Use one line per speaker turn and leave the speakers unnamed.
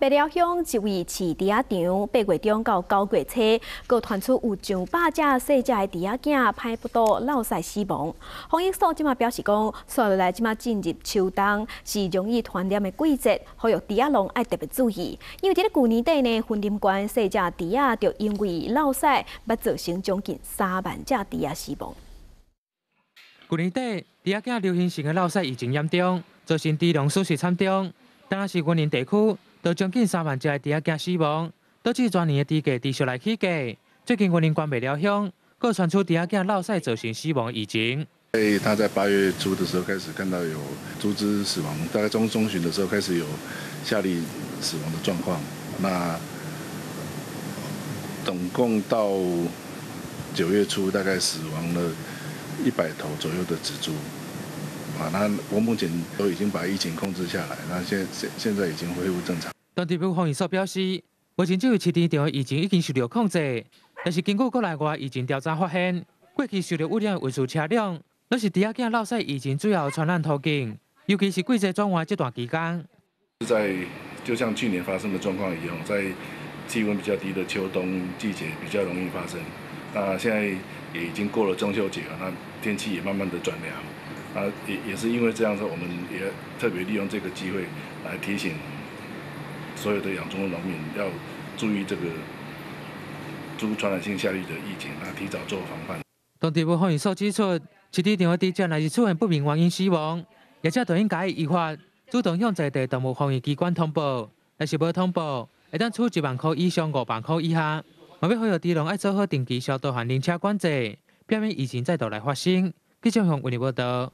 白寮乡一位饲猪仔场，八月中到九月初，佮传出有上百只细只的猪仔囝歹不到落晒死亡。防疫所即马表示讲，接落来即马进入秋冬，是容易传染的季节，呼吁猪仔农爱特别注意。因为伫咧旧年底呢，分林关细只猪仔就因为落晒，捌造成将近三万只猪仔死亡。
旧年底，猪仔囝流行性的落晒疫情严重，造成猪农损失惨重。当然是云林地区。都将近三万只的猪仔惊死亡，导致全年的猪价持续来起价。最近云林关北寮乡，各传出猪仔惊落晒造成死亡疫情。
诶他在八月初的时候开始看到有猪只死亡，大概中中旬的时候开始有下痢死亡的状况。那总共到九月初，大概死亡了一百头左右的仔猪。啊，那我目前都已经把疫情控制下来，那现现现在已经恢复正常。
当地部防疫所表示，目前这位市场的疫情已经受到控制，但是经过国内外疫情调查发现，过去受到污染的运输车辆，都是第二件落晒疫情主要传染途径，尤其是季节转换这段期间。
在就像去年发生的状况一样，在气温比较低的秋冬季节比较容易发生。那现在也已经过了中秋节了，那天气也慢慢的转凉。啊，也也是因为这样子，我们也特别利用这个机会来提醒所有的养猪的农民要注意这个猪传染性下痢的疫情，啊，提早做防范。
当地部防疫所指出，市场电话地震乃是出现不明原因死亡，而且应该依法主动向在地动物防疫机关通报，但是无通报，会当处一万块以上五万块以下。我要呼吁猪农爱做好定期消毒和零车管制，避免疫情再度来发生。记者向为你报道。